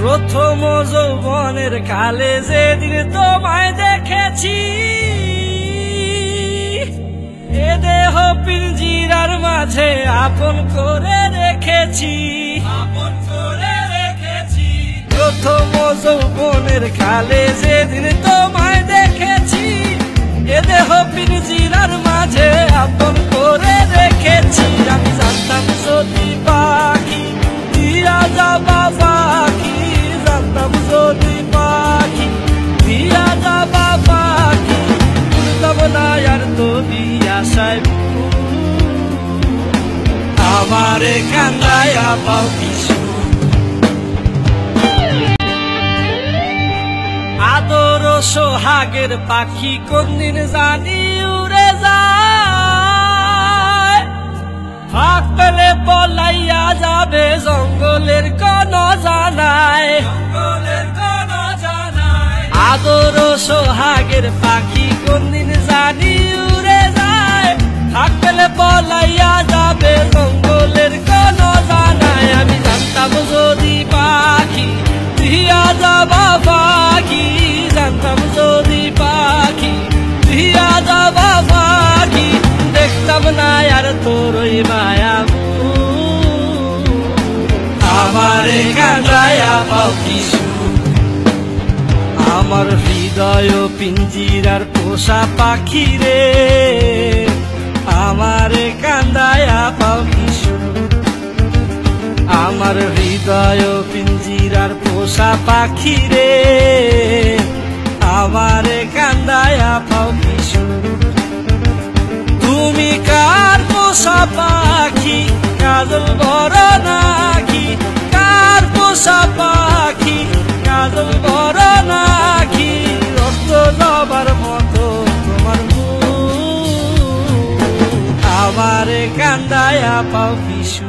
প্রথম যৌবনের কালে যেদিন তোমায় দেখেছি এ দেহ পিঞ্জিরার মাঝে আপন করে রেখেছি। আপন করে রেখেছি। প্রথম যৌবনের কালে যেদিন তোমায় দেখেছি এ দেহ পিঞ্জিরার মাঝে আপন করে রেখেছি। আমি জানতাম যদি পাখি দিয়া যাবা ও সোহাগের পাখি কোনদিন জানি উড়ে যায়। পলাইয়া যাবে জঙ্গলের কোন জানায়। সোহাগের পাখি কোনদিন জানি পেলে পলাইয়া যাবে জঙ্গলের কোন জানায় আমি জানতাম যদি পাখি দিয়া যাবা পাখি, জানতাম যদি পাখি দিয়া যাবা পাখি, দেখতাম না আর তোর ওই মায়া আমারে কাঁদায়া কিছু। আমার হৃদয় পিঞ্জিরার পোষা পাখি রে। আমারে কান্দায়া পাও কিছু আমার হৃদয় পিঞ্জিরার পোষা পাখি রে। আমারে কান্দায়া পাও কিছু তুমি কার পোষা পাখি? কাজল বড় নাকি? কার পোষা পাখি? কাজল বড় নাকি? রক্ত যাবার মতো আমারে কান্দায়া পাও কিছু